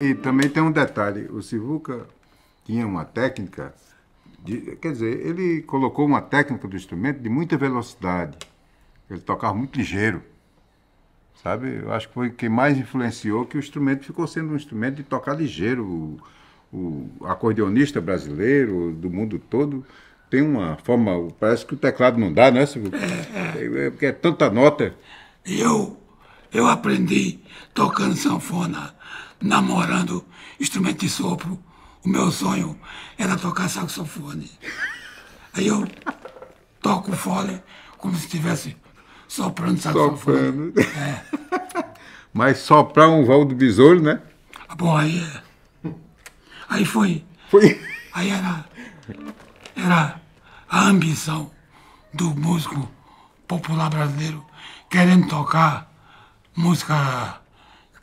E também tem um detalhe, o Sivuca tinha uma técnica, de, quer dizer, ele colocou uma técnica do instrumento de muita velocidade. Ele tocava muito ligeiro. Sabe? Eu acho que foi quem mais influenciou que o instrumento ficou sendo um instrumento de tocar ligeiro. O, o acordeonista brasileiro, do mundo todo, tem uma forma. Parece que o teclado não dá, né, Silvio? É, é, porque é tanta nota. Eu, eu aprendi tocando sanfona, namorando instrumento de sopro. O meu sonho era tocar saxofone. Aí eu toco fole como se estivesse soprando saxofone. Soprando. É. Mas soprar um voo do besouro, né? Bom, aí. Aí foi. Foi. Aí era. Era a ambição do músico popular brasileiro querendo tocar música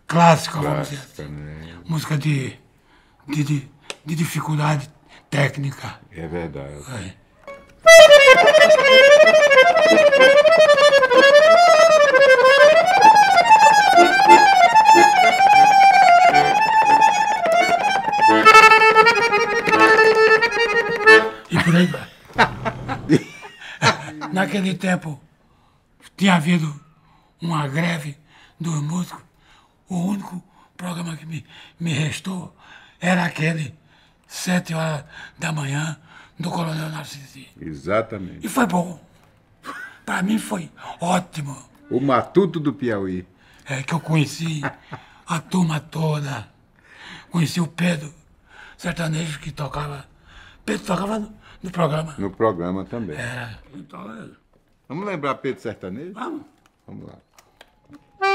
clássica, vamos dizer assim. Né? Música de, de, de, de, dificuldade técnica. É verdade. É. E por aí vai. Naquele tempo tinha havido uma greve dos músicos. O único programa que me, me restou era aquele sete horas da manhã do Coronel Narciso. Exatamente. E foi bom. Para mim foi ótimo. O Matuto do Piauí. É que eu conheci a turma toda. Conheci o Pedro, sertanejo que tocava. Pedro tocava no, no programa. No programa também. É. Então, é... Vamos lembrar Pedro Sertanejo? Vamos. Vamos lá.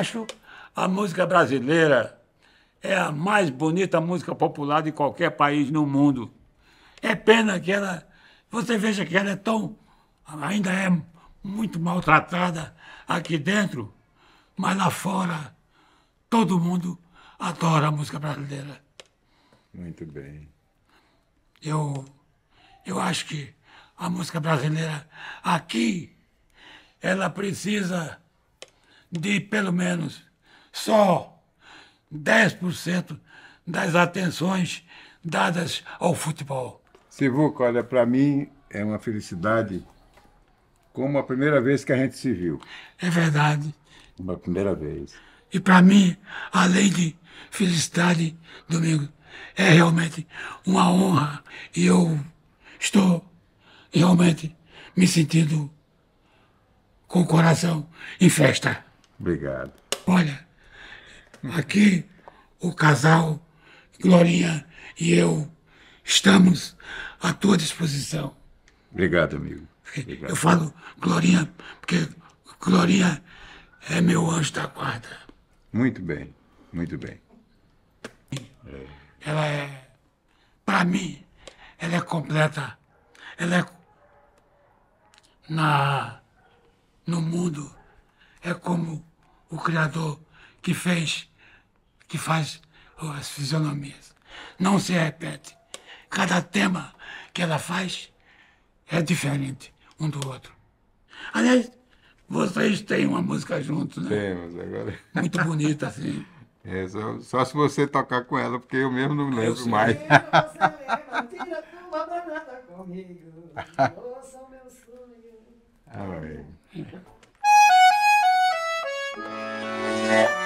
acho a música brasileira é a mais bonita música popular de qualquer país no mundo. É pena que ela, você veja que ela é tão, ainda é muito maltratada aqui dentro, mas lá fora todo mundo adora a música brasileira. Muito bem. Eu, eu acho que a música brasileira aqui, ela precisa de pelo menos só 10% das atenções dadas ao futebol. Sivuca, olha, para mim é uma felicidade como a primeira vez que a gente se viu. É verdade. Uma primeira vez. E para mim, além de felicidade, Domingo, é realmente uma honra e eu estou realmente me sentindo com o coração em festa. Obrigado. Olha, aqui o casal Glorinha e eu estamos à tua disposição. Obrigado, amigo. Obrigado. Eu falo Glorinha porque Glorinha é meu anjo da guarda. Muito bem, muito bem. Ela é, para mim, ela é completa. Ela é na no mundo é como o Criador que fez, que faz as fisionomias. Não se repete. Cada tema que ela faz é diferente um do outro. Aliás, vocês têm uma música juntos, né? Temos, agora. Muito bonita, assim. É, só, só, se você tocar com ela, porque eu mesmo não lembro mais. Tira tua banana comigo, ouça o meu sonho. ね。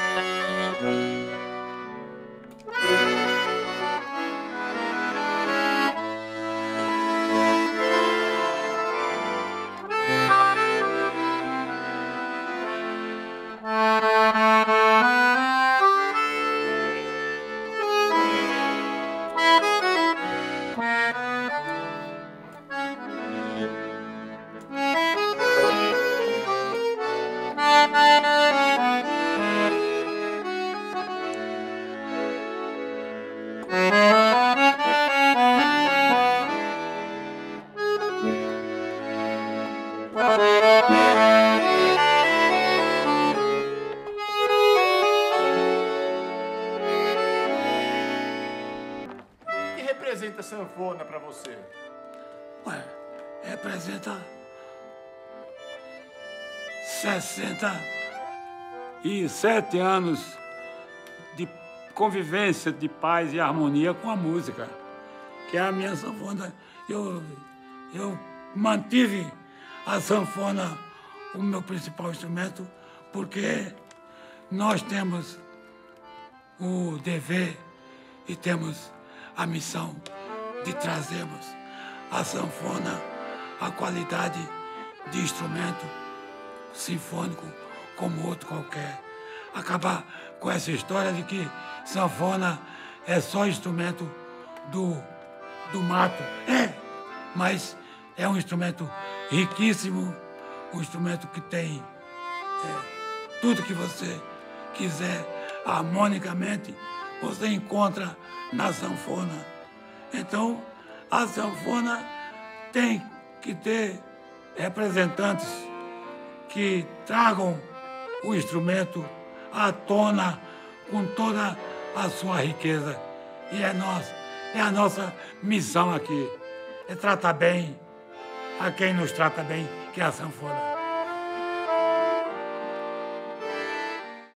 representa sanfona para você? Ué, representa 67 anos convivência de paz e harmonia com a música, que é a minha sanfona. Eu, eu mantive a sanfona o meu principal instrumento porque nós temos o dever e temos a missão de trazermos a sanfona a qualidade de instrumento sinfônico como outro qualquer. Acabar com essa história de que sanfona é só instrumento do, do mato. É, mas é um instrumento riquíssimo, um instrumento que tem é, tudo que você quiser harmonicamente, você encontra na sanfona. Então, a sanfona tem que ter representantes que tragam o instrumento à tona com toda a sua riqueza. E é, nós, é a nossa missão aqui, é tratar bem a quem nos trata bem, que é a sanfona.